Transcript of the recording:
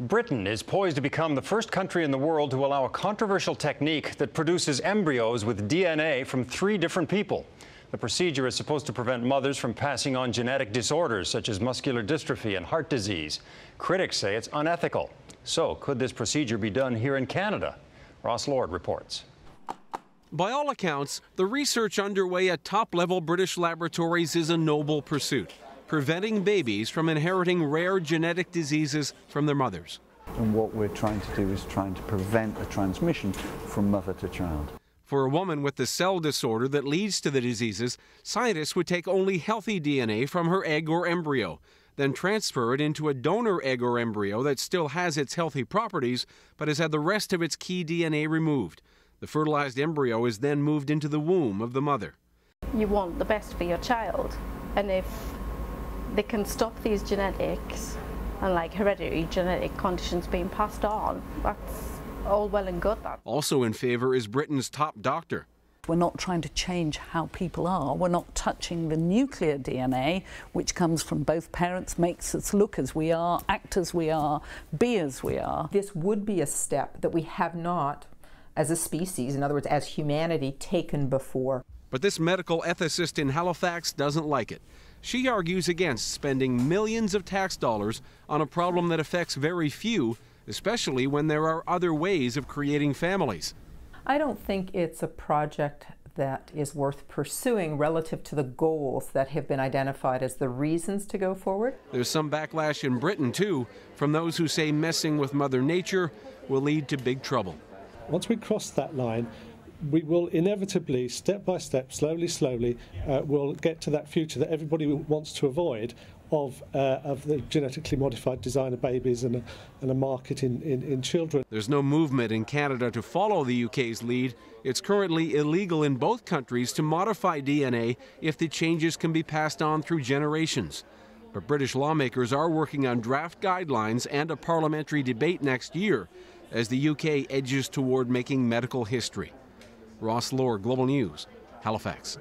Britain is poised to become the first country in the world to allow a controversial technique that produces embryos with DNA from three different people. The procedure is supposed to prevent mothers from passing on genetic disorders such as muscular dystrophy and heart disease. Critics say it's unethical. So, could this procedure be done here in Canada? Ross Lord reports. By all accounts, the research underway at top level British laboratories is a noble pursuit preventing babies from inheriting rare genetic diseases from their mothers. And what we're trying to do is trying to prevent the transmission from mother to child. For a woman with the cell disorder that leads to the diseases, scientists would take only healthy DNA from her egg or embryo, then transfer it into a donor egg or embryo that still has its healthy properties but has had the rest of its key DNA removed. The fertilized embryo is then moved into the womb of the mother. You want the best for your child, and if they can stop these genetics and like hereditary genetic conditions being passed on. That's all well and good. That. Also in favour is Britain's top doctor. We're not trying to change how people are. We're not touching the nuclear DNA, which comes from both parents, makes us look as we are, act as we are, be as we are. This would be a step that we have not, as a species, in other words, as humanity, taken before. But this medical ethicist in Halifax doesn't like it. She argues against spending millions of tax dollars on a problem that affects very few, especially when there are other ways of creating families. I don't think it's a project that is worth pursuing relative to the goals that have been identified as the reasons to go forward. There's some backlash in Britain, too, from those who say messing with Mother Nature will lead to big trouble. Once we cross that line, we will inevitably, step by step, slowly, slowly, uh, will get to that future that everybody wants to avoid of, uh, of the genetically modified designer babies and a, and a market in, in, in children. There's no movement in Canada to follow the UK's lead. It's currently illegal in both countries to modify DNA if the changes can be passed on through generations. But British lawmakers are working on draft guidelines and a parliamentary debate next year as the UK edges toward making medical history. Ross Lord, Global News, Halifax.